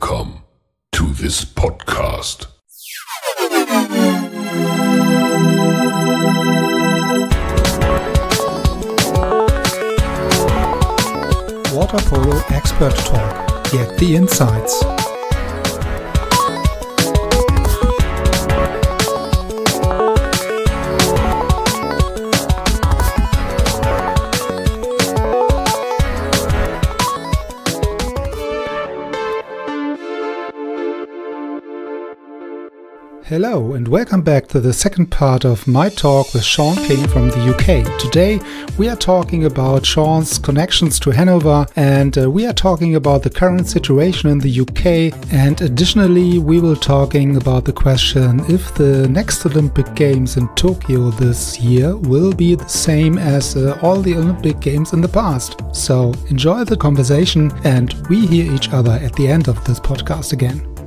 Welcome to this podcast. Water Polo Expert Talk. Get the insights. Hello and welcome back to the second part of my talk with Sean King from the UK. Today we are talking about Sean's connections to Hanover and uh, we are talking about the current situation in the UK and additionally we will talking about the question if the next Olympic Games in Tokyo this year will be the same as uh, all the Olympic Games in the past. So enjoy the conversation and we hear each other at the end of this podcast again.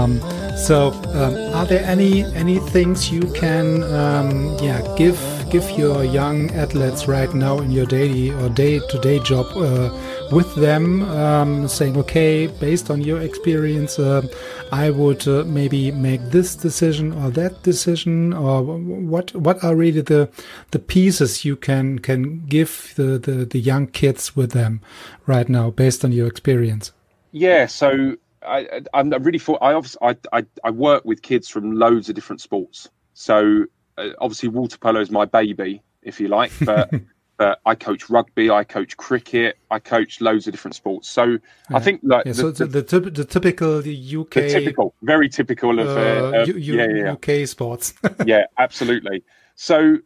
Um, so, um, are there any any things you can um, yeah give give your young athletes right now in your daily or day to day job uh, with them, um, saying, okay, based on your experience, uh, I would uh, maybe make this decision or that decision, or what what are really the the pieces you can can give the the, the young kids with them right now, based on your experience? Yeah, so I, I'm really for. I obviously I, I, I work with kids from loads of different sports. So uh, obviously water polo is my baby, if you like. But but I coach rugby, I coach cricket, I coach loads of different sports. So yeah. I think like yeah, the, so the, the, the, the typical the UK, the typical, very typical of uh, uh, U, yeah, yeah, UK sports. yeah, absolutely. So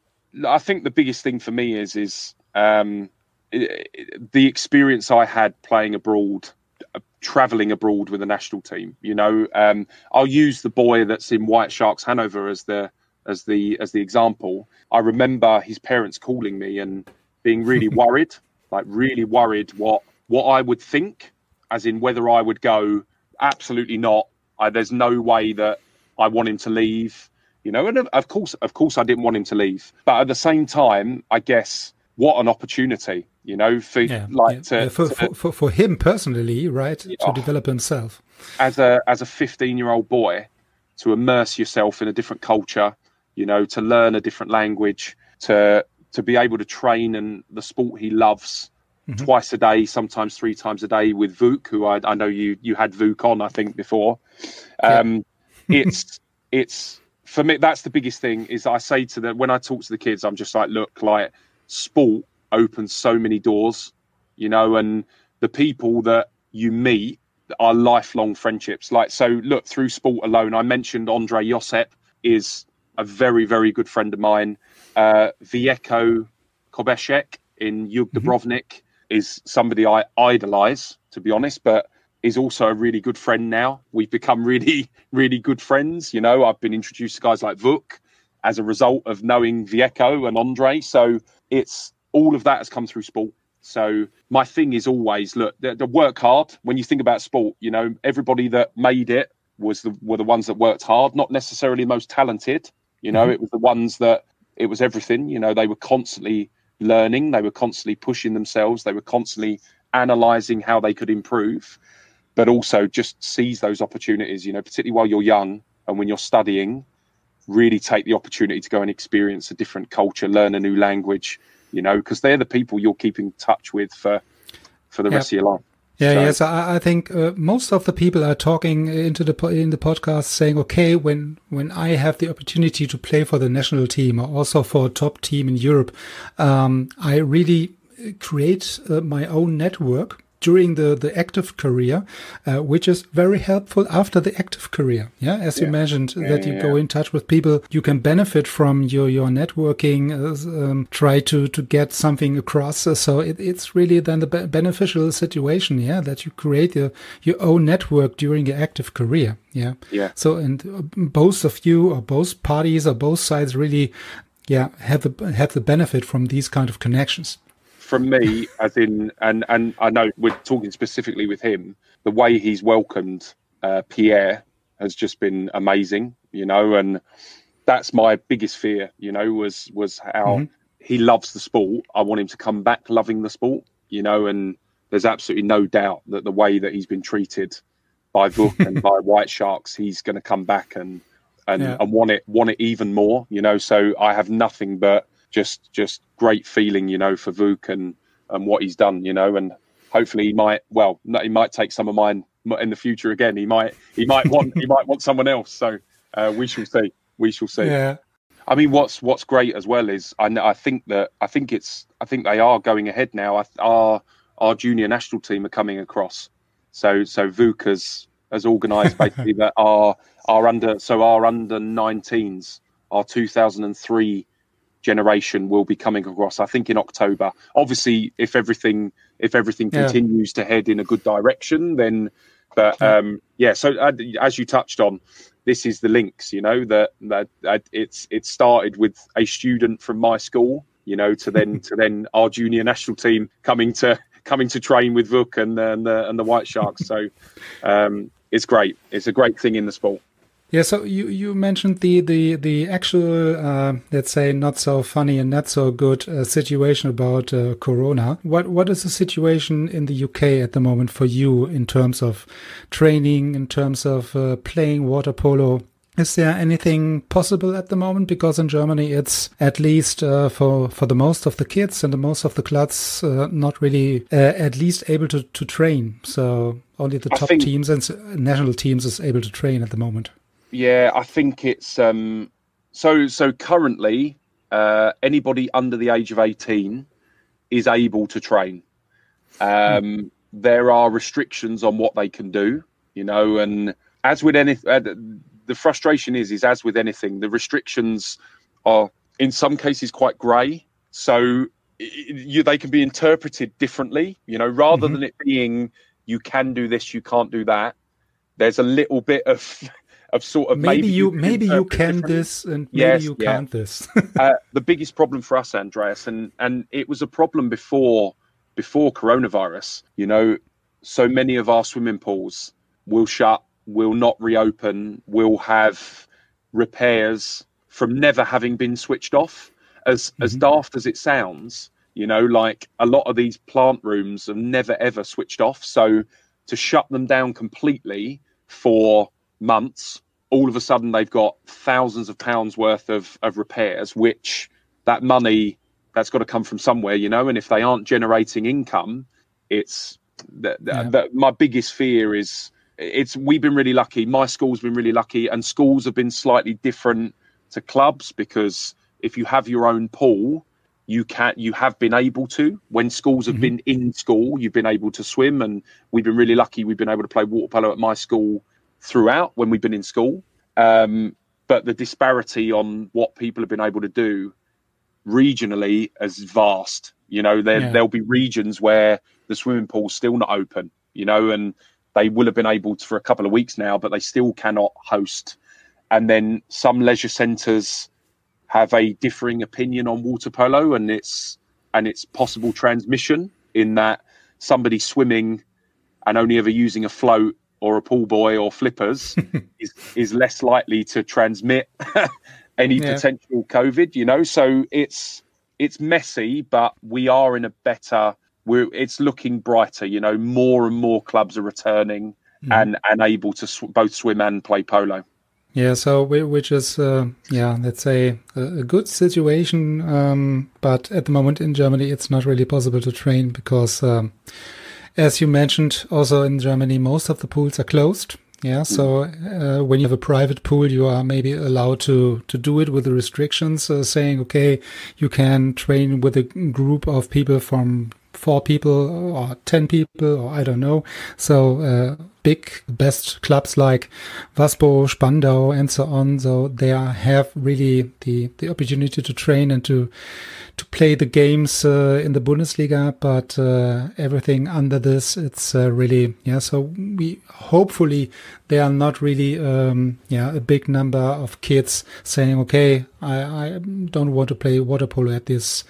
I think the biggest thing for me is is um, the experience I had playing abroad traveling abroad with the national team. You know, um, I'll use the boy that's in White Sharks Hanover as the as the as the example. I remember his parents calling me and being really worried, like really worried what what I would think, as in whether I would go. Absolutely not. I, there's no way that I want him to leave. You know, and of course, of course, I didn't want him to leave. But at the same time, I guess what an opportunity you know, for yeah, like yeah. To, for, to, for, for him personally, right, to oh, develop himself as a as a 15 year old boy, to immerse yourself in a different culture, you know, to learn a different language, to to be able to train and the sport he loves mm-hmm. twice a day, sometimes three times a day with Vuk, who I, I know you you had Vuk on, I think before. Um, yeah. it's it's for me that's the biggest thing is I say to them when I talk to the kids, I'm just like, look, like sport opens so many doors, you know, and the people that you meet are lifelong friendships. Like, so look, through sport alone, I mentioned Andre Josep is a very, very good friend of mine. Uh, Vjeko Kobeshek in Jug mm-hmm. Dubrovnik is somebody I idolize, to be honest, but is also a really good friend now. We've become really, really good friends. You know, I've been introduced to guys like Vuk as a result of knowing Vjeko and Andre. So it's all of that has come through sport. So my thing is always look, the, the, work hard. When you think about sport, you know everybody that made it was the were the ones that worked hard, not necessarily the most talented. You know, mm-hmm. it was the ones that it was everything. You know, they were constantly learning, they were constantly pushing themselves, they were constantly analyzing how they could improve, but also just seize those opportunities. You know, particularly while you're young and when you're studying, really take the opportunity to go and experience a different culture, learn a new language you know, because they're the people you're keeping touch with for for the rest of your life. Yeah, so. yes, I, I think uh, most of the people are talking into the in the podcast saying, okay, when when I have the opportunity to play for the national team or also for a top team in Europe, um, I really create uh, my own network during the, the active career, uh, which is very helpful after the active career. Yeah, as yeah. you mentioned, yeah, that you yeah, go in touch with people, you can benefit from your your networking, uh, um, try to to get something across. So it, it's really then the be beneficial situation. Yeah, that you create your your own network during your active career. Yeah. Yeah. So and uh, both of you or both parties or both sides really yeah have the have the benefit from these kind of connections from me, as in, and and I know we're talking specifically with him. The way he's welcomed uh, Pierre has just been amazing, you know, and that's my biggest fear, you know, was was how mm-hmm. he loves the sport. I want him to come back loving the sport, you know, and there's absolutely no doubt that the way that he's been treated by Vuk and by White Sharks, he's going to come back and and, yeah. and want it want it even more. You know, so I have nothing but just just great feeling, you know, for Vuk and and what he's done. You know, and hopefully he might well he might take some of mine in the future again. He might he might want he might want someone else. So uh, we shall see. We shall see. Yeah. I mean, what's what's great as well is I, I think that I think it's I think they are going ahead now. Our our junior national team are coming across. So so Vuk has has organised basically that our our under so our under 19s, our 2003 generation will be coming across. I think in October. Obviously, if everything if everything yeah. continues to head in a good direction, then. But um, yeah, so uh, as you touched on, this is the links. You know that that, that it's it started with a student from my school. You know, to then to then our junior national team coming to coming to train with Vuk and, and the and the White Sharks. So um, it's great. It's a great thing in the sport. Yeah, so you, you mentioned the the the actual uh, let's say not so funny and not so good uh, situation about uh, Corona. What what is the situation in the UK at the moment for you in terms of training, in terms of uh, playing water polo? Is there anything possible at the moment? Because in Germany, it's at least uh, for for the most of the kids and the most of the clubs uh, not really uh, at least able to, to train. So only the top teams and national teams is able to train at the moment. Yeah, I think it's um, so. So currently, uh, anybody under the age of eighteen is able to train. Um, hmm. There are restrictions on what they can do, you know, and as with any uh, the frustration is, is as with anything, the restrictions are in some cases quite grey. So you, they can be interpreted differently. You know, rather mm-hmm. than it being you can do this, you can't do that. There's a little bit of of sort of maybe, maybe you maybe you can this and maybe yes, you yeah. can't this. uh, the biggest problem for us, Andreas, and and it was a problem before before coronavirus. You know, so many of our swimming pools will shut will not reopen, will have repairs from never having been switched off. As mm-hmm. as daft as it sounds, you know, like a lot of these plant rooms have never ever switched off. So to shut them down completely for months, all of a sudden they've got thousands of pounds worth of, of repairs, which that money that's got to come from somewhere, you know. And if they aren't generating income, it's the, yeah. my biggest fear is it's we've been really lucky. My school's been really lucky, and schools have been slightly different to clubs because if you have your own pool, you can you have been able to. When schools have mm-hmm. been in school, you've been able to swim, and we've been really lucky. We've been able to play water polo at my school throughout when we've been in school. Um, but the disparity on what people have been able to do regionally is vast. You know, there yeah. there'll be regions where the swimming pool's still not open. You know, and they will have been able to for a couple of weeks now, but they still cannot host. And then some leisure centres have a differing opinion on water polo and its and its possible transmission in that somebody swimming and only ever using a float or a pull buoy or flippers is is less likely to transmit any yeah. potential COVID. You know, so it's it's messy, but we are in a better we're it's looking brighter. You know, more and more clubs are returning mm. and and able to sw- both swim and play polo. Yeah, so which is uh, yeah, let's say a, a good situation, um, but at the moment in Germany it's not really possible to train because, um, as you mentioned, also in Germany most of the pools are closed. Yeah, so uh, when you have a private pool, you are maybe allowed to to do it with the restrictions, uh, saying okay, you can train with a group of people from four people or 10 people or I don't know. So, uh, big best clubs like Waspo, Spandau and so on. So they have really the, the opportunity to train and to, to play the games uh, in the Bundesliga, but uh, everything under this, it's uh, really yeah. So we hopefully they are not really um, yeah a big number of kids saying okay I, I don't want to play water polo at this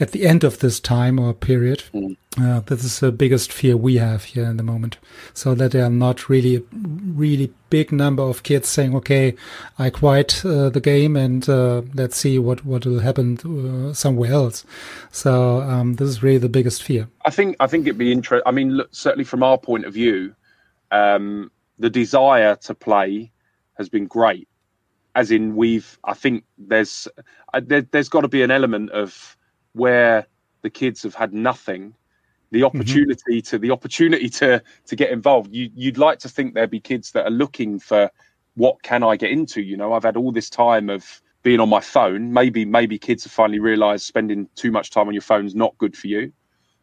at the end of this time or period. Mm. Uh, this is the biggest fear we have here in the moment. So that there are not really, really big number of kids saying, "Okay, I quit uh, the game and uh, let's see what what will happen uh, somewhere else." So um, this is really the biggest fear. I think I think it'd be interesting. I mean, look, certainly from our point of view, um, the desire to play has been great. As in, we've I think there's uh, there, there's got to be an element of where the kids have had nothing the mm-hmm. opportunity mm-hmm. to the opportunity to to get involved. You you'd like to think there'd be kids that are looking for what can I get into? You know, I've had all this time of being on my phone. Maybe maybe kids have finally realised spending too much time on your phone is not good for you.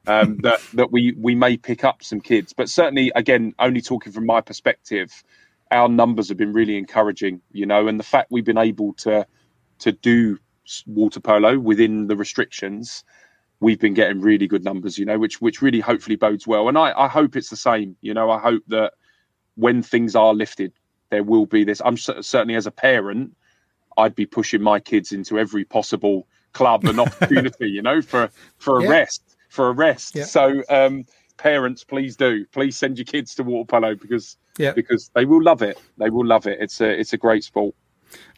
Um, that that we we may pick up some kids, but certainly again, only talking from my perspective, our numbers have been really encouraging. You know, and the fact we've been able to to do water polo within the restrictions we've been getting really good numbers, you know, which which really hopefully bodes well. And I, I hope it's the same, you know. I hope that when things are lifted, there will be this. I'm certainly as a parent, I'd be pushing my kids into every possible club and opportunity, you know, for for a yeah. rest, for a rest. Yeah. So, um, parents, please do, please send your kids to water polo because yeah. because they will love it. They will love it. It's a it's a great sport.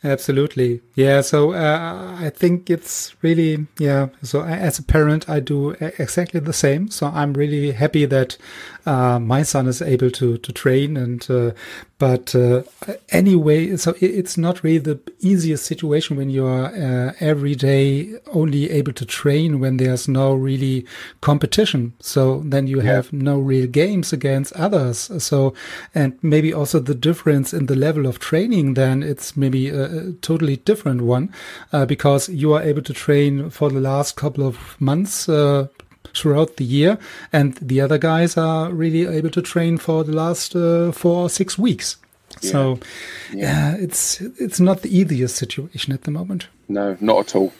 Absolutely. Yeah. So uh, I think it's really, yeah. So as a parent, I do exactly the same. So I'm really happy that uh, my son is able to, to train and, uh, but uh, anyway, so it's not really the easiest situation when you are uh, every day only able to train when there's no really competition. So then you yeah. have no real games against others. So, and maybe also the difference in the level of training, then it's maybe a, totally different one uh, because you are able to train for the last couple of months, uh, throughout the year, and the other guys are really able to train for the last uh, four or six weeks. Yeah. So, yeah. yeah, it's it's not the easiest situation at the moment. No, not at all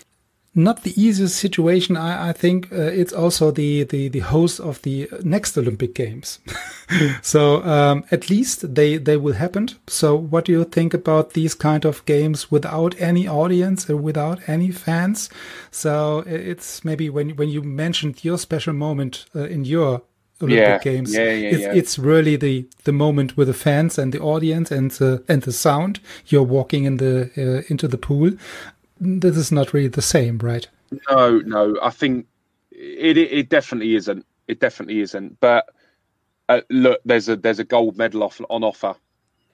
not the easiest situation. I, I think uh, it's also the, the, the host of the next Olympic Games. so um, at least they, they will happen. So what do you think about these kind of games without any audience and without any fans? So it's maybe when, when you mentioned your special moment uh, in your Olympic yeah, Games. Yeah, yeah, it's, it's really the, the moment with the fans and the audience and the and the sound. You're walking in the uh, into the pool this is not really the same, right? No, no. I think it it, it definitely isn't. It definitely isn't. But uh, look, there's a there's a gold medal off, on offer,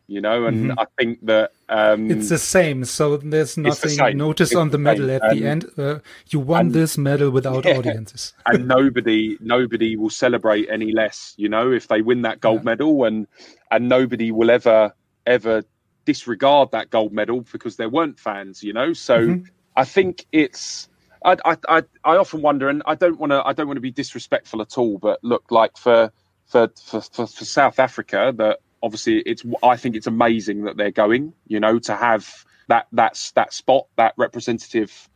you know, and mm-hmm. I think that um, it's the same. So there's nothing the notice it's on the, the medal at the end. Uh, you won and, this medal without yeah, audiences, and nobody nobody will celebrate any less. You know, if they win that gold yeah. medal, and and nobody will ever ever disregard that gold medal because there weren't fans, you know. So mm-hmm. I think it's I, I I I often wonder, and I don't want to I don't want to be disrespectful at all, but look, like for for for, for, for South Africa, that obviously it's I think it's amazing that they're going, you know, to have that that's that spot that representative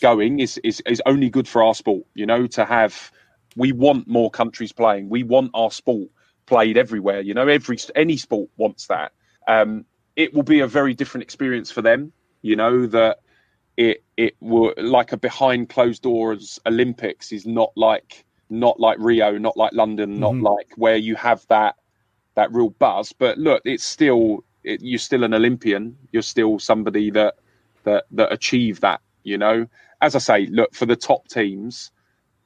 going is is is only good for our sport, you know, to have we want more countries playing. We want our sport played everywhere. You know, every any sport wants that. Um, it will be a very different experience for them. You know that it it will like a behind closed doors Olympics is not like not like Rio, not like London, not mm-hmm. like where you have that that real buzz. But look, it's still it, you're still an Olympian. You're still somebody that that that achieve that. You know, as I say, look for the top teams,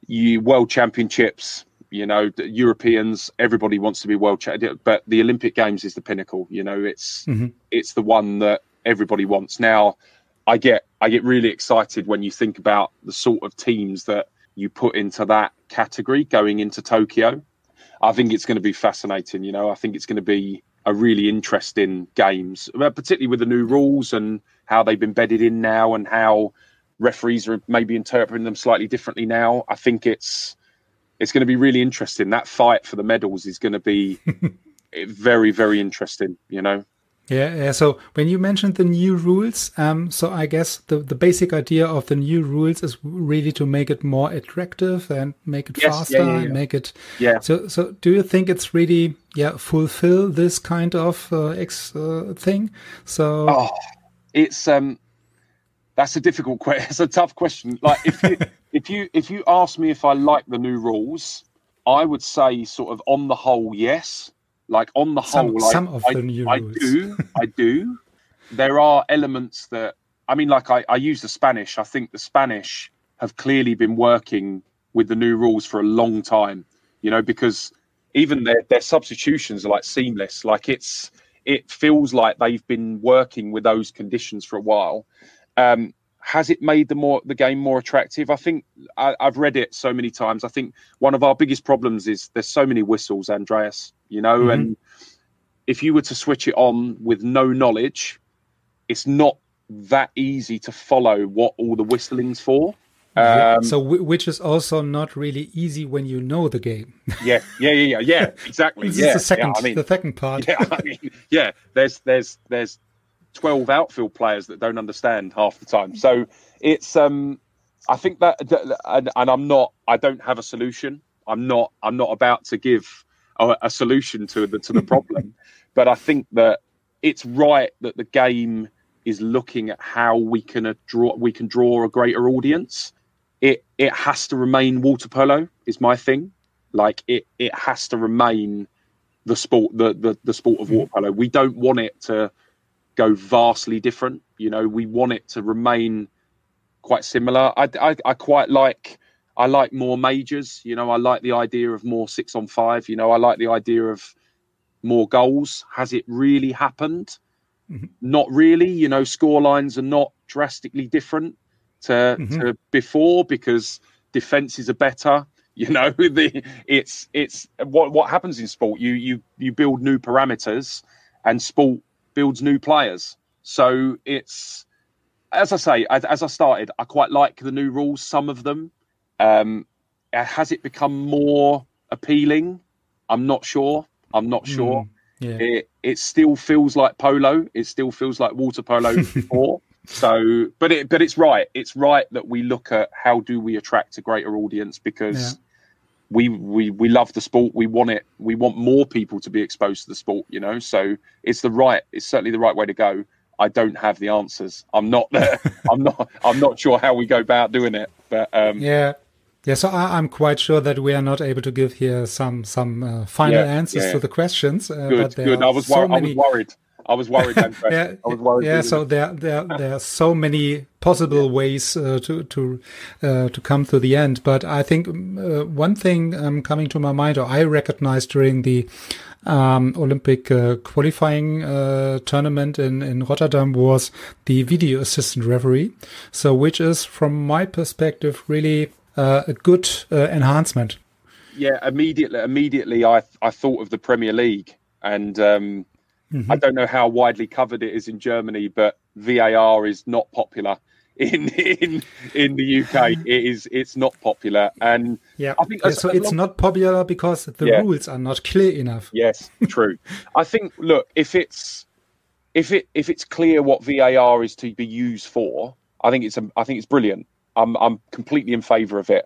you world championships, you know, Europeans, everybody wants to be world champion, but the Olympic Games is the pinnacle. You know, it's mm-hmm. it's the one that everybody wants. Now, I get I get really excited when you think about the sort of teams that you put into that category going into Tokyo. I think it's going to be fascinating. You know, I think it's going to be a really interesting games, particularly with the new rules and how they've been bedded in now, and how referees are maybe interpreting them slightly differently now. I think it's it's going to be really interesting. That fight for the medals is going to be very, very interesting. You know. Yeah, yeah. So when you mentioned the new rules, um, so I guess the, the basic idea of the new rules is really to make it more attractive and make it yes, faster yeah, yeah, yeah. and make it. Yeah. So, so do you think it's really, yeah, fulfill this kind of uh, ex uh, thing? So. Oh, it's um, that's a difficult question. It's a tough question. Like if you if you if you ask me if I like the new rules, I would say, sort of on the whole, yes. Like on the Some- whole, some I, of I, the new I rules. do, I do. There are elements that I mean, like I, I use the Spanish. I think the Spanish have clearly been working with the new rules for a long time. You know, because even their their substitutions are like seamless. Like it's it feels like they've been working with those conditions for a while. Um, has it made the more the game more attractive? I think I, I've read it so many times. I think one of our biggest problems is there's so many whistles, Andreas. You know, Mhm. and if you were to switch it on with no knowledge, it's not that easy to follow what all the whistling's for. Yeah, Um, so whi- which is also not really easy when you know the game. yeah, yeah, yeah, yeah, yeah, exactly. this yeah, is the second, yeah, I mean, the second part. yeah, I mean, yeah. There's there's there's twelve outfield players that don't understand half the time. So it's um, I think that and, and I'm not. I don't have a solution. I'm not. I'm not about to give a, a solution to the to the problem. but I think that it's right that the game is looking at how we can uh, draw we can draw a greater audience. It it has to remain water polo is my thing. Like it it has to remain the sport the the, the sport of water polo. We don't want it to go vastly different. You know, we want it to remain quite similar. I, I, I quite like I like more majors. You know, I like the idea of more six on five. You know, I like the idea of more goals. Has it really happened? Mhm. Not really. You know, score lines are not drastically different to, Mhm. to before because defenses are better. You know, the it's it's what what happens in sport. You you you build new parameters, and sport builds new players. So it's as I say, as, as I started, I quite like the new rules. Some of them. Um, has it become more appealing? I'm not sure. I'm not sure. Mm, yeah. It it still feels like polo. It still feels like water polo before. So, but it but it's right. It's right that we look at how do we attract a greater audience because Yeah. We we we love the sport. We want it. We want more people to be exposed to the sport. You know, so it's the right. It's certainly the right way to go. I don't have the answers. I'm not there. I'm not. I'm not sure how we go about doing it. But um, Yeah. Yeah, so I, I'm quite sure that we are not able to give here some some uh, final Yeah, answers yeah. to the questions. Uh, good, but good. I was so wor- I many, was worried. I was worried. Yeah, I was worried. yeah. So there, there, there are so many possible ways uh, to to uh, to come to the end. But I think uh, one thing um, coming to my mind, or I recognized during the um, Olympic uh, qualifying uh, tournament in in Rotterdam was the video assistant referee. So, which is, from my perspective, really uh, a good uh, enhancement. yeah, immediately, immediately, I I thought of the Premier League, and um, I don't know how widely covered it is in Germany, but VAR is not popular in in in the UK. It is it's not popular, and Yeah, I think Yeah, so it's not popular because the Yeah. rules are not clear enough. Yes, true. I think look, if it's if it if it's clear what VAR is to be used for, I think it's um, I think it's brilliant. I'm I'm completely in favour of it.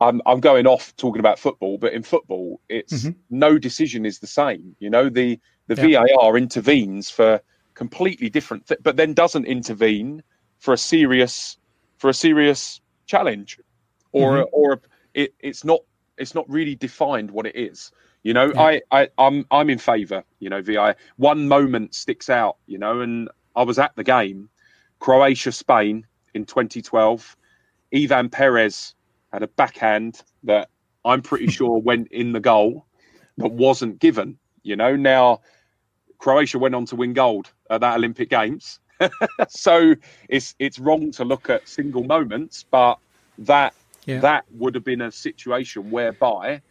I'm I'm going off talking about football, but in football, it's Mhm. no decision is the same. You know, the the Yeah. VAR intervenes for completely different, th- but then doesn't intervene for a serious for a serious challenge, or Mhm. or it, it's not it's not really defined what it is. You know, Yeah. I, I I'm I'm in favour. You know, VI one moment sticks out. You know, and I was at the game, Croatia Spain in 2012. Ivan Perez had a backhand that I'm pretty sure went in the goal, but wasn't given. You know, now Croatia went on to win gold at that Olympic Games. so it's it's wrong to look at single moments, but that Yeah. that would have been a situation whereby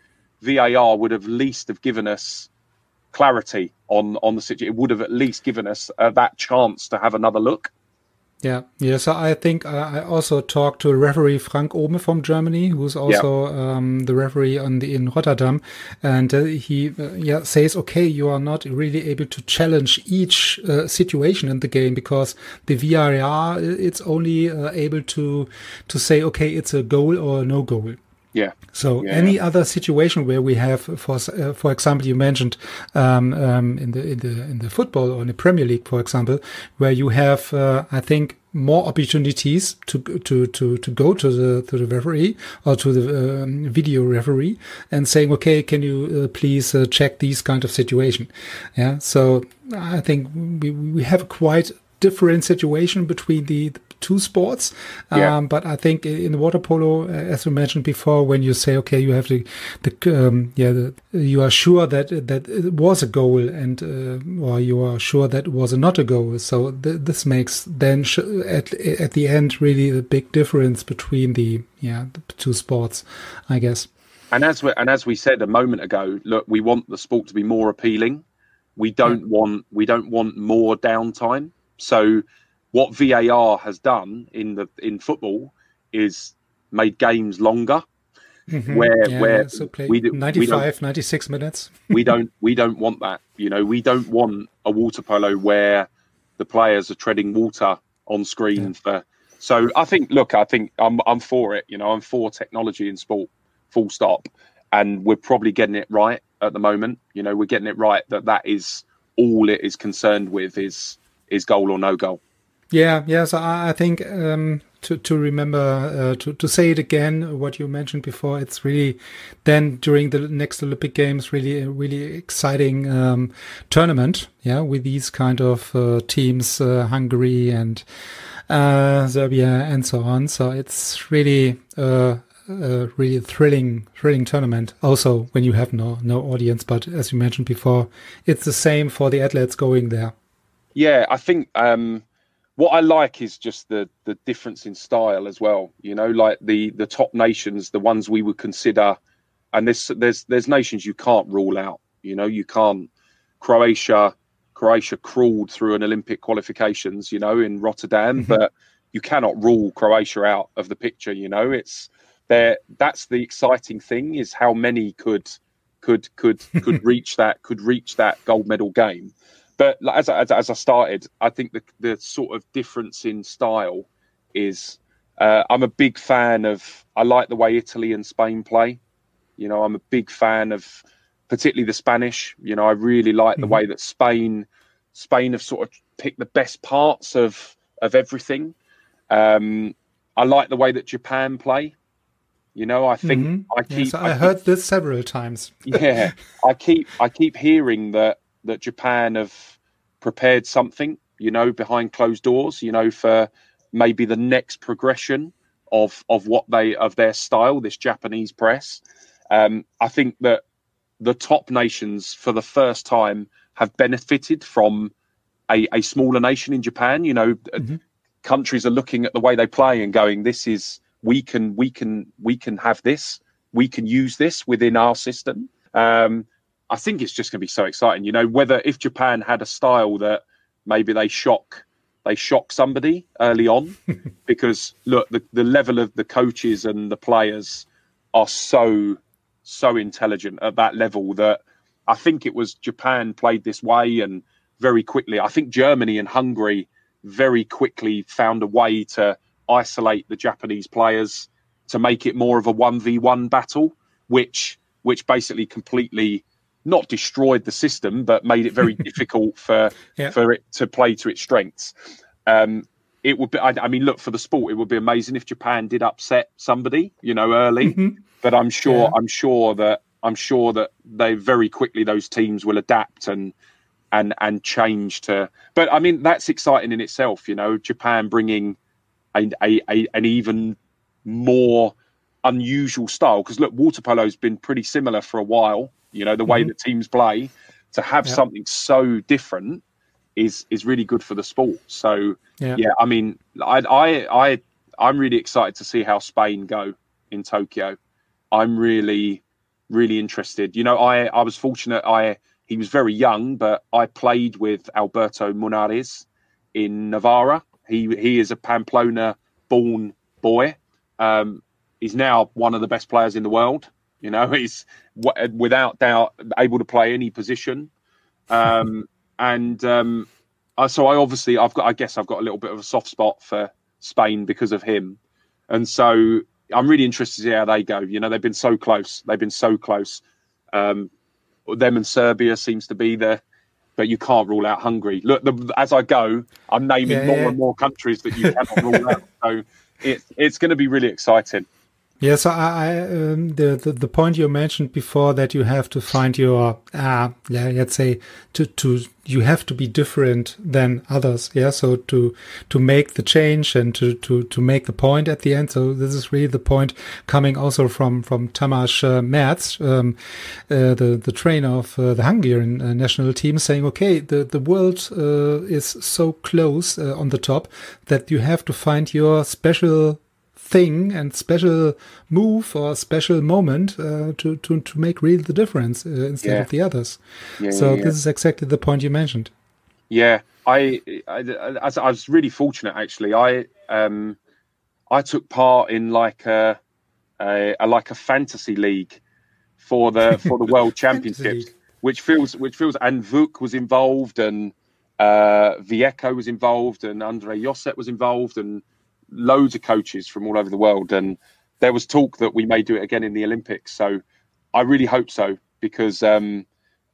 VAR would have least have given us clarity on on the situation. It would have at least given us uh, that chance to have another look. Yeah, yeah. So I think I also talked to referee Frank Ohme from Germany, who's also um, the referee on the in Rotterdam, and uh, he uh, yeah says, okay, you are not really able to challenge each uh, situation in the game because the VAR it's only uh, able to to say, okay, it's a goal or no goal. Yeah, So Yeah. any other situation where we have, for uh, for example, you mentioned um, um, in the in the in the football or in the Premier League, for example, where you have, uh, I think more opportunities to to to to go to the to the referee or to the um, video referee and saying, okay, can you uh, please uh, check these kind of situation? Yeah, so I think we we have a quite different situation between the, the two sports. Yeah. Um, but I think in the water polo, uh, as we mentioned before, when you say, okay, you have the, the um, yeah, the, you are sure that that it was a goal, and uh, or you are sure that it was not a goal. So th this makes then at at the end really the big difference between the yeah the two sports, I guess. And as we and as we said a moment ago, look, we want the sport to be more appealing. We don't want we don't want more downtime. So what VAR has done in the in football is made games longer. Mm-hmm. Where yeah, where so we do, 95, 96 minutes. we don't we don't want that. You know, we don't want a water polo where the players are treading water on screen yeah. for. So I think, look, I think I'm I'm for it. You know, I'm for technology in sport, full stop, and we're probably getting it right at the moment. You know, we're getting it right that that is all it is concerned with is is goal or no goal. Yeah, yeah. So I, I think um, to to remember uh, to to say it again, what you mentioned before, it's really then during the next Olympic Games, really a really exciting um, tournament. Yeah, with these kind of uh, teams, uh, Hungary and uh, Serbia and so on. So it's really. Uh, a really thrilling, thrilling tournament. Also, when you have no no audience, but as you mentioned before, it's the same for the athletes going there. Yeah, I think um, what I like is just the the difference in style as well. You know, like the the top nations, the ones we would consider, and there's there's there's nations you can't rule out. You know, you can't. Croatia, Croatia crawled through an Olympic qualifications. You know, in Rotterdam, mm-hmm. but you cannot rule Croatia out of the picture. You know, it's there. That's the exciting thing is how many could could could could reach that could reach that gold medal game but as, as, as I started, I think the the sort of difference in style is uh, I'm a big fan of. I like the way Italy and Spain play. You know, I'm a big fan of particularly the Spanish. You know, I really like mm-hmm. the way that Spain Spain have sort of picked the best parts of of everything. Um, I like the way that Japan play. You know, I think mm-hmm. I keep. Yes, I, I heard this several times. yeah, I keep I keep hearing that that Japan have prepared something, you know, behind closed doors, you know, for maybe the next progression of of what they of their style, this Japanese press. Um, I think that the top nations, for the first time, have benefited from a, a smaller nation in Japan. You know, mm-hmm. countries are looking at the way they play and going, "This is we can we can we can have this. We can use this within our system." Um, I think it's just going to be so exciting. You know, whether if Japan had a style that maybe they shock they shock somebody early on, because look, the, the level of the coaches and the players are so so intelligent at that level that I think it was Japan played this way and very quickly. I think Germany and Hungary very quickly found a way to isolate the Japanese players to make it more of a 1v1 battle, which which basically completely not destroyed the system, but made it very difficult for yeah. for it to play to its strengths. Um, it would be. I, I, mean, look for the sport. It would be amazing if Japan did upset somebody, you know, early. Mm-hmm. But I'm sure. Yeah. I'm sure that. I'm sure that they very quickly those teams will adapt and and and change to. But I mean, that's exciting in itself. You know, Japan bringing a, a, a an even more unusual style because look, water polo's been pretty similar for a while you know the way mm-hmm. that teams play to have something so different is is really good for the sport. So yeah, yeah i mean I, I i i'm really excited to see how spain go in tokyo. I'm really really interested. You know i i was fortunate. I he was very young but i played with alberto munarriz in navarra. He he is a pamplona born boy. Um, he's now one of the best players in the world you know, he's without doubt able to play any position. Um, and um, so I obviously I've got I guess I've got a little bit of a soft spot for Spain because of him, and so I'm really interested to see how they go. You know, they've been so close. They've been so close. Um, them and Serbia seems to be the but you can't rule out Hungary. Look, the, as I go, I'm naming yeah, more yeah. and more countries that you cannot rule out. So it's it's going to be really exciting. Yeah, so I, I um, the, the, the point you mentioned before that you have to find your uh, yeah let's say to to you have to be different than others yeah? So to to make the change and to to to make the point at the end. So this is really the point coming also from from Tamás uh, um, uh, the the trainer of uh, the Hungarian uh, national team saying okay the the world uh, is so close uh, on the top that you have to find your special thing and special move or special moment uh, to, to, to make really the difference uh, instead yeah. of the others. Yeah, so yeah, this is exactly the point you mentioned. Yeah, I, I, I, I was really fortunate actually. I um, I took part in like a, a, a like a fantasy league for the for the World Championships, which feels which feels and Vuk was involved and uh, Vjeko was involved and Andre Josep was involved and loads of coaches from all over the world, and there was talk that we may do it again in the Olympics. So I really hope so because um,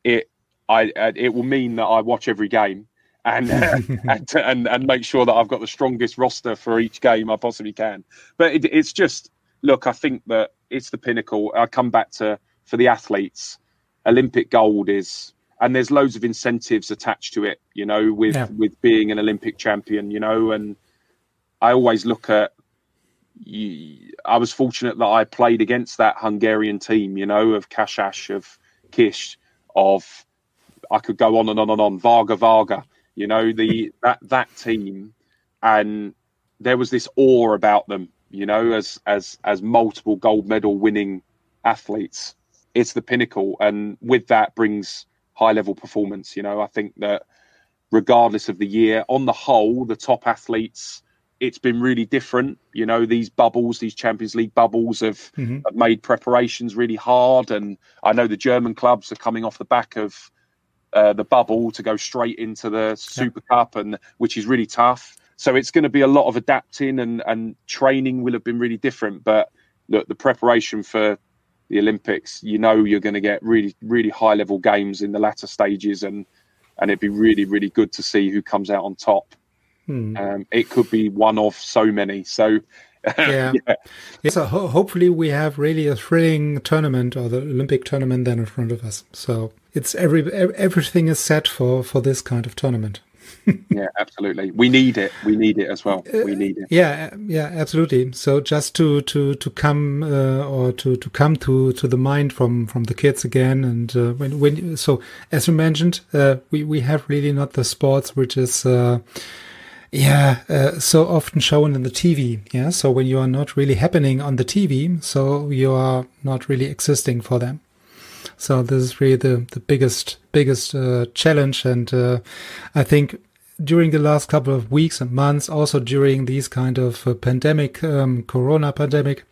it I it will mean that I watch every game and, and, and and make sure that I've got the strongest roster for each game I possibly can. But it, it's just look, I think that it's the pinnacle. I come back to for the athletes, Olympic gold is and there's loads of incentives attached to it, you know, with yeah. with being an Olympic champion, you know, and I always look at. I was fortunate that I played against that Hungarian team, you know, of Kásás, of Kiss, of I could go on and on and on. Varga Varga, you know, the that that team, and there was this awe about them, you know, as as as multiple gold medal winning athletes. It's the pinnacle, and with that brings high level performance. You know, I think that regardless of the year, on the whole, the top athletes it's been really different. You know, these bubbles, these Champions League bubbles have, mm-hmm. have made preparations really hard. And I know the German clubs are coming off the back of uh, the bubble to go straight into the Super yeah. Cup, and which is really tough. So it's going to be a lot of adapting, and and training will have been really different. But look, the preparation for the Olympics, you know, you're going to get really really high level games in the latter stages, and and it'd be really really good to see who comes out on top. Hmm. Um, it could be one of so many. So, yeah. yeah. yeah. So ho- hopefully we have really a thrilling tournament or the Olympic tournament then in front of us. So it's every everything is set for for this kind of tournament. yeah, absolutely. We need it. We need it as well. We uh, need it. Yeah, yeah, absolutely. So just to to to come uh, or to to come to to the mind from from the kids again, and uh, when when so as you mentioned, uh, we we have really not the sports which is uh, yeah, uh, so often shown in the TV. Yeah, so when you are not really happening on the TV, so you are not really existing for them. So this is really the the biggest biggest uh, challenge, and uh, I think during the last couple of weeks and months, also during these kind of uh, pandemic, um, Corona pandemic,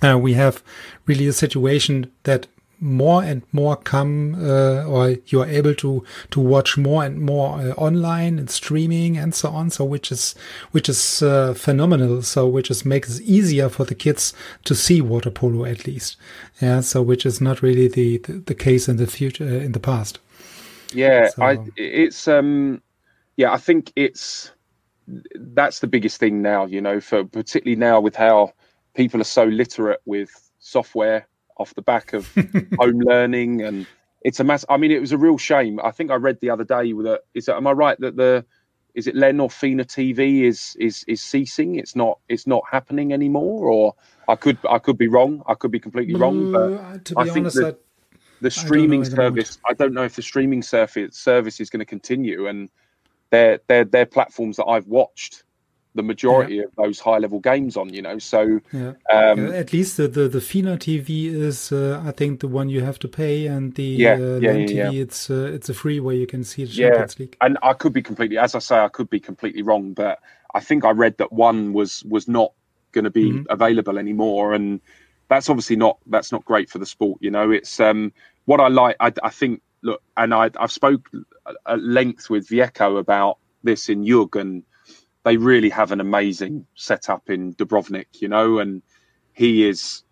uh, we have really a situation that more and more come uh, or you are able to to watch more and more uh, online and streaming and so on. So which is which is uh, phenomenal. So which is makes it easier for the kids to see water polo at least. Yeah so which is not really the the, the case in the future uh, in the past. Yeah so. i it's um yeah i think it's that's the biggest thing now you know for particularly now with how people are so literate with software off the back of home learning and it's a mass. I mean, it was a real shame. I think I read the other day that is. It, am I right that the is it Len or Fina TV is is is ceasing? It's not it's not happening anymore, or I could I could be wrong. I could be completely wrong. But uh, to be I think honest, that the streaming I service. I don't know if the streaming service service is going to continue, and they're they're they're platforms that I've watched the majority yeah. of those high level games on you know so yeah. Um, at least the, the the fina tv is uh, i think the one you have to pay and the yeah, uh, yeah, TV, it's uh, it's a free where you can see the champions league and i could be completely as i say i could be completely wrong but i think i read that one was was not going to be mm-hmm. available anymore and that's obviously not that's not great for the sport you know it's um what i like i, I think look and i i've spoke at length with vjeko about this in Jug and they really have an amazing setup in Dubrovnik, you know, and he is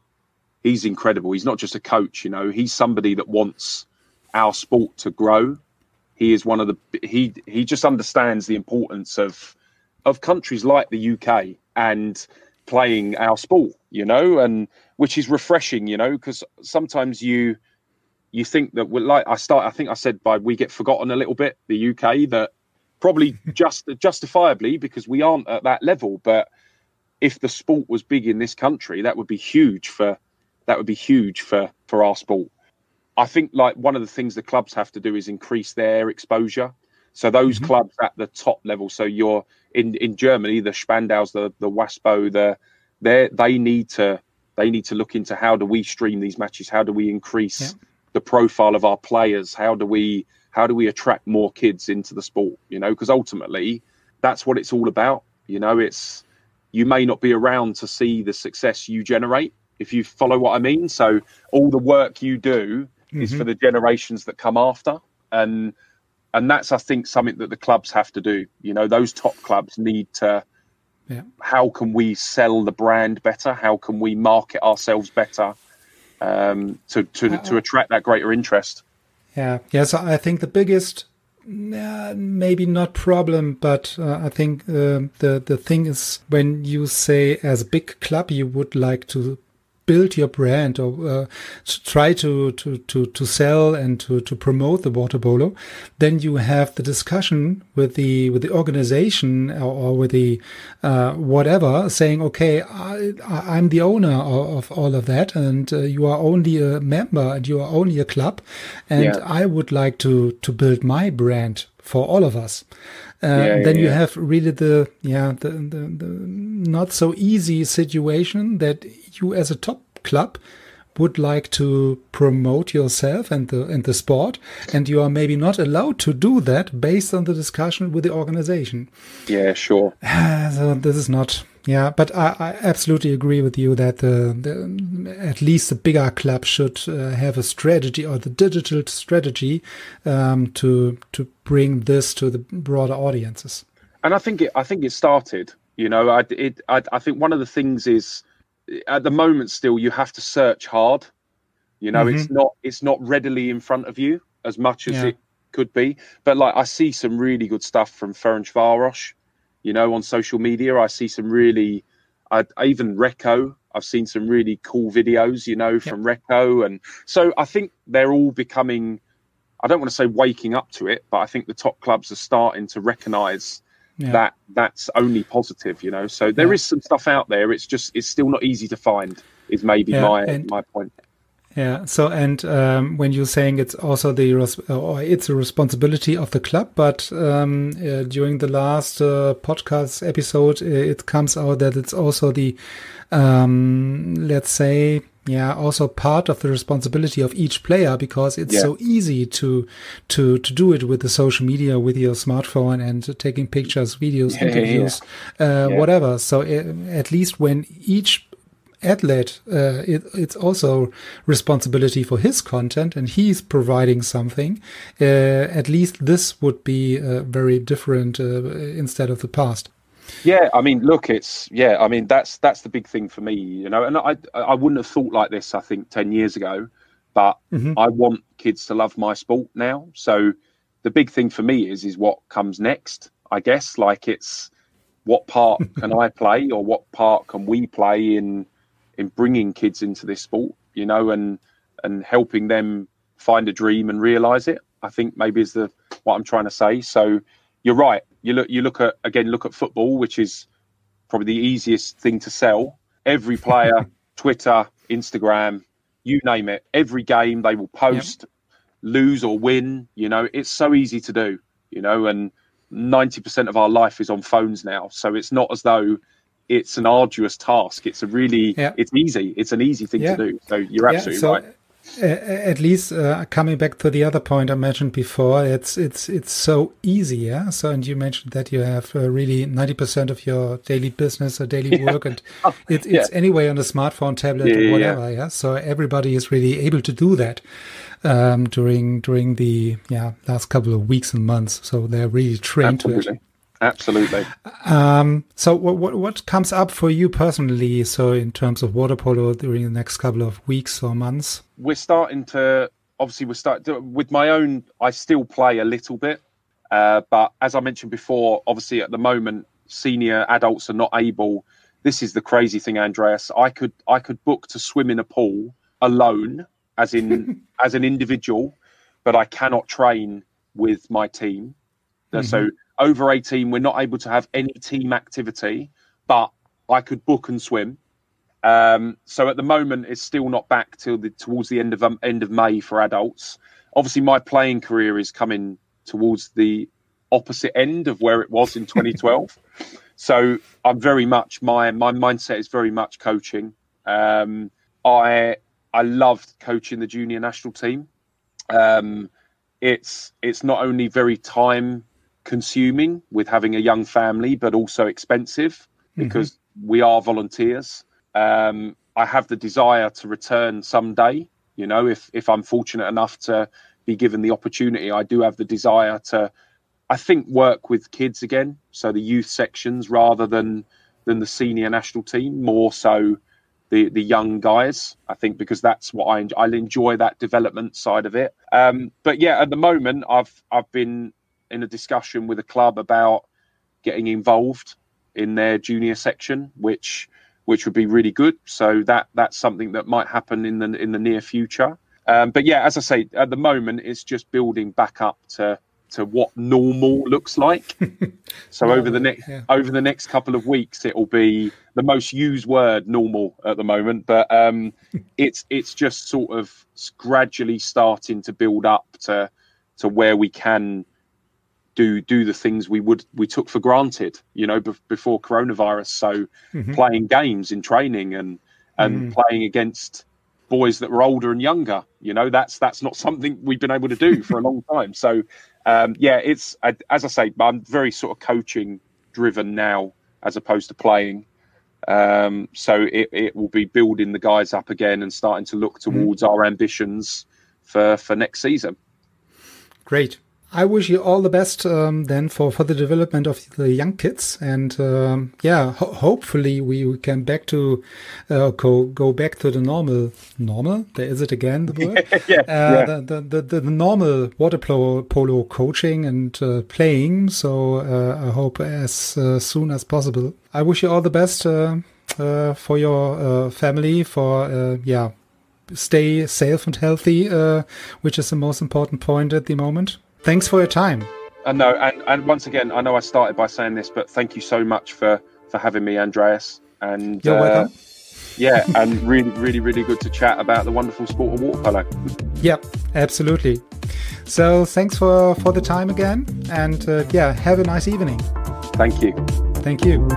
he's incredible. He's not just a coach, you know, he's somebody that wants our sport to grow. he is one of the he he just understands the importance of of countries like the UK and playing our sport, you know, and which is refreshing, you know, because sometimes you you think that we're like I start I think I said by we get forgotten a little bit the UK that probably just justifiably because we aren't at that level, but if the sport was big in this country, that would be huge for that would be huge for for our sport. I think like one of the things the clubs have to do is increase their exposure. So those mm-hmm. clubs at the top level, so you're in in Germany, the Spandaus, the the Waspo, the they they need to they need to look into how do we stream these matches? How do we increase yeah. the profile of our players? How do we how do we attract more kids into the sport? You know, because ultimately that's what it's all about. You know, it's you may not be around to see the success you generate if you follow what I mean. So all the work you do mm-hmm. is for the generations that come after, and and that's I think something that the clubs have to do. You know, those top clubs need to. Yeah. How can we sell the brand better? How can we market ourselves better um, to to, uh, to attract that greater interest? Yeah, yeah. So I think the biggest uh, maybe not problem, but uh, I think uh, the the thing is when you say as a big club you would like to build your brand or uh, to try to, to, to, to sell and to, to promote the water polo, then you have the discussion with the, with the organization or, or with the, uh, whatever saying, okay, I, I'm the owner of, of all of that and uh, you are only a member and you are only a club. And yeah. I would like to, to build my brand for all of us. Uh, yeah, then yeah, you yeah. have really the yeah the, the, the not so easy situation that you as a top club would like to promote yourself and the and the sport and you are maybe not allowed to do that based on the discussion with the organization yeah sure so this is not yeah but i, I absolutely agree with you that the, the, at least the bigger club should uh, have a strategy or the digital strategy um, to to bring this to the broader audiences and i think it i think it started you know i it i, I think one of the things is at the moment still you have to search hard you know mm-hmm. it's not it's not readily in front of you as much as yeah. it could be but like i see some really good stuff from Ferencváros you know on social media i see some really I, even Recco i've seen some really cool videos you know from yep. Recco and so i think they're all becoming i don't want to say waking up to it but i think the top clubs are starting to recognize yeah. that that's only positive, you know. So there yeah. is some stuff out there. It's just it's still not easy to find. Is maybe yeah, my and, my point. Yeah. So and um, when you're saying it's also the or it's a responsibility of the club, but um, uh, during the last uh, podcast episode, uh, it comes out that it's also the um, let's say yeah also part of the responsibility of each player because it's yeah. so easy to to to do it with the social media with your smartphone and taking pictures videos yeah, interviews yeah, uh, whatever so uh, at least when each athlete uh, it, it's also responsibility for his content and he's providing something uh, at least this would be uh, very different uh, instead of the past yeah, I mean, look, it's yeah, I mean that's that's the big thing for me, you know. And I I wouldn't have thought like this, I think, ten years ago, but mm-hmm. I want kids to love my sport now. So the big thing for me is is what comes next. I guess like it's what part can I play or what part can we play in in bringing kids into this sport, you know, and and helping them find a dream and realize it. I think maybe is the what I'm trying to say. So you're right. You look you look at again look at football, which is probably the easiest thing to sell. Every player, Twitter, Instagram, you name it. Every game they will post, lose or win. You know, it's so easy to do. You know, and ninety percent of our life is on phones now, so it's not as though it's an arduous task. It's a really, yeah. it's easy. It's an easy thing yeah. to do. So you're absolutely yeah, so right at least uh, coming back to the other point I mentioned before, it's it's it's so easy, yeah. So and you mentioned that you have uh, really ninety percent of your daily business or daily work, and oh, it, it's anyway on a smartphone, tablet, or whatever, yeah. So everybody is really able to do that um, during during the yeah last couple of weeks and months. So they're really trained Absolutely. to it. Absolutely. Um, so, what, what, what comes up for you personally? So, in terms of water polo during the next couple of weeks or months, we're starting to obviously we're starting with my own. I still play a little bit, uh, but as I mentioned before, obviously at the moment senior adults are not able. This is the crazy thing, Andreas. I could I could book to swim in a pool alone, as in as an individual, but I cannot train with my team. Mm-hmm. So over 18, we're not able to have any team activity, but I could book and swim. Um, so at the moment, it's still not back till the towards the end of um, end of May for adults. Obviously, my playing career is coming towards the opposite end of where it was in 2012. so I'm very much my my mindset is very much coaching. Um, I I loved coaching the junior national team. Um, it's it's not only very time consuming with having a young family, but also expensive mm-hmm. because mm-hmm. we are volunteers. Um, I have the desire to return someday. You know, if if I'm fortunate enough to be given the opportunity, I do have the desire to, I think, work with kids again. So the youth sections rather than than the senior national team, more so the the young guys. I think because that's what I enjoy. I enjoy that development side of it. Um, but yeah, at the moment, I've I've been in a discussion with a club about getting involved in their junior section, which which would be really good. So that that's something that might happen in the in the near future. Um, but yeah, as I say, at the moment, it's just building back up to to what normal looks like. so over the next yeah. over the next couple of weeks, it will be the most used word normal at the moment. But um, it's it's just sort of gradually starting to build up to to where we can do do the things we would we took for granted you know b- before coronavirus so mm-hmm. playing games in training and and mm. playing against boys that were older and younger you know that's that's not something we've been able to do for a long time so um, yeah it's as i say i'm very sort of coaching driven now as opposed to playing um, so it, it will be building the guys up again and starting to look mm-hmm. towards mm. our ambitions for for next season great I wish you all the best um, then for, for the development of the young kids, and um, yeah, ho hopefully we can back to uh, go go back to the normal normal. There is it again, the word. yeah, uh, yeah. The, the, the, the normal water polo, polo coaching and uh, playing. So uh, I hope as uh, soon as possible. I wish you all the best uh, for your family. For yeah, stay safe and healthy, which is the most important point at the moment. Thanks for your time. I know, and, and once again, I know I started by saying this, but thank you so much for for having me, Andreas. And you're uh, welcome. Yeah, and really, really, really good to chat about the wonderful sport of water polo. Yep, absolutely. So thanks for for the time again, and uh, yeah, have a nice evening. Thank you. Thank you.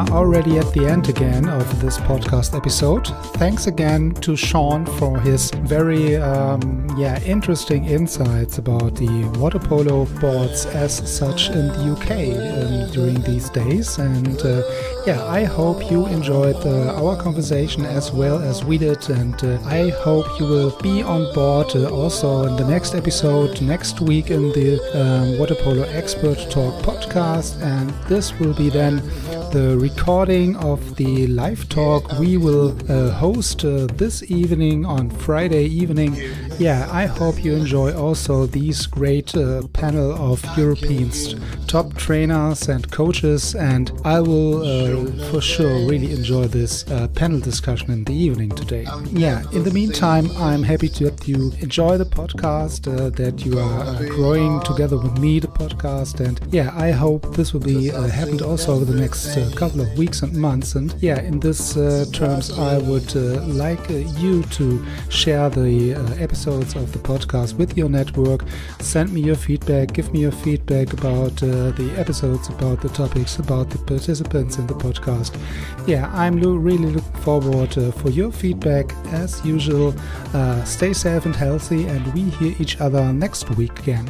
Are already at the end again of this podcast episode. Thanks again to Sean for his very um, yeah interesting insights about the water polo boards as such in the UK um, during these days. And uh, yeah, I hope you enjoyed uh, our conversation as well as we did, and uh, I hope you will be on board uh, also in the next episode next week in the um, Water Polo Expert Talk podcast. And this will be then the recording of the live talk we will uh, host uh, this evening on Friday evening. Yeah, I hope you enjoy also these great uh, panel of Europeans, top trainers and coaches, and I will uh, for sure really enjoy this uh, panel discussion in the evening today. Yeah, in the meantime, I'm happy that you enjoy the podcast, uh, that you are growing together with me the podcast, and yeah, I hope this will be happened also over the next couple of weeks and months. And yeah, in this uh, terms, I would uh, like uh, you to share the uh, episodes of the podcast with your network. Send me your feedback. Give me your feedback about uh, the episodes, about the topics, about the participants in the podcast. Yeah, I'm lo- really looking forward for your feedback as usual. stay safe and healthy, and we hear each other next week again.